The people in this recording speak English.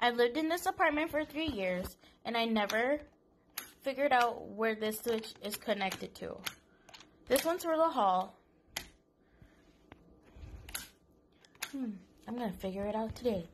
I lived in this apartment for three years, and I never figured out where this switch is connected to. This one's for the hall. Hmm, I'm gonna figure it out today.